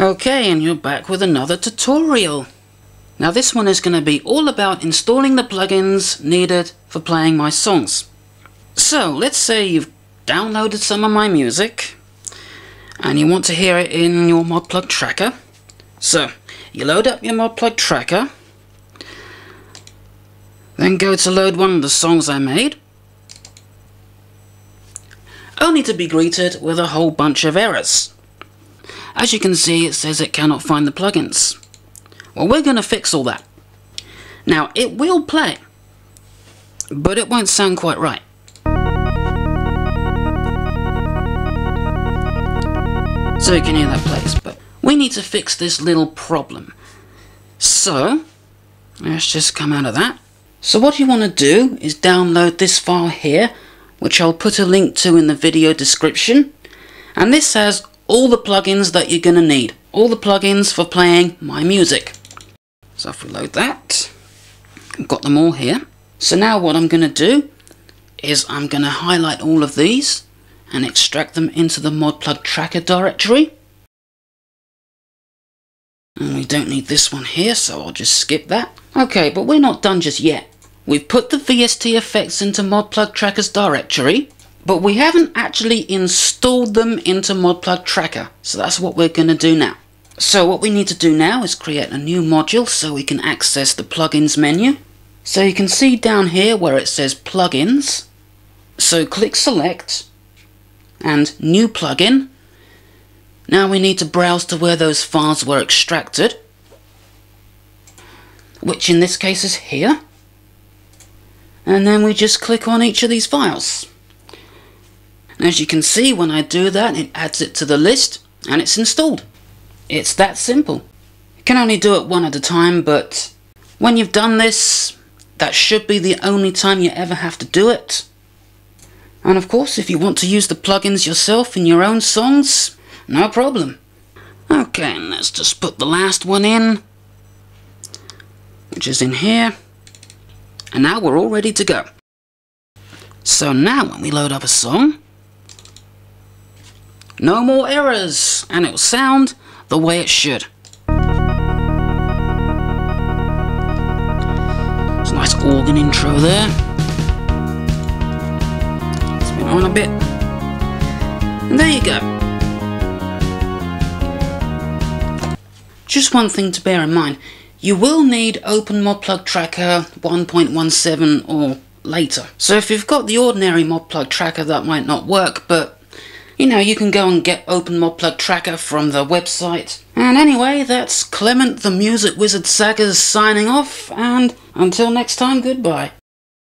Okay, and you're back with another tutorial. Now this one is going to be all about installing the plugins needed for playing my songs. So, let's say you've downloaded some of my music and you want to hear it in your Modplug tracker. So, you load up your Modplug tracker, then go to load one of the songs I made, only to be greeted with a whole bunch of errors. As you can see, it says it cannot find the plugins. Well, we're going to fix all that. Now, it will play, but it won't sound quite right. So you can hear that plays, but we need to fix this little problem. So, let's just come out of that. So what you want to do is download this file here, which I'll put a link to in the video description. And this has all the plugins that you're going to need. All the plugins for playing my music. So if we load that, I've got them all here. So now what I'm going to do is I'm going to highlight all of these and extract them into the modplug tracker directory. And we don't need this one here, so I'll just skip that. Okay, but we're not done just yet. We've put the VST effects into modplug trackers directory, but we haven't actually installed them into modplug tracker. So that's what we're going to do now. So what we need to do now is create a new module so we can access the plugins menu. So you can see down here where it says plugins. So click select and new plugin. Now we need to browse to where those files were extracted, which in this case is here. And then we just click on each of these files. As you can see, when I do that, it adds it to the list and it's installed. It's that simple. You can only do it one at a time, but when you've done this, that should be the only time you ever have to do it. And of course, if you want to use the plugins yourself in your own songs, no problem. Okay, let's just put the last one in, which is in here. And now we're all ready to go. So now when we load up a song, no more errors, and it'll sound the way it should. It's a nice organ intro there. Spin on a bit. And there you go. Just one thing to bear in mind. You will need Open Modplug Tracker 1.17 or later. So if you've got the ordinary Modplug Tracker that might not work, but you know, you can go and get Open Modplug Tracker from the website. And anyway, that's Clement the Music Wizard Sagas signing off, and until next time, goodbye.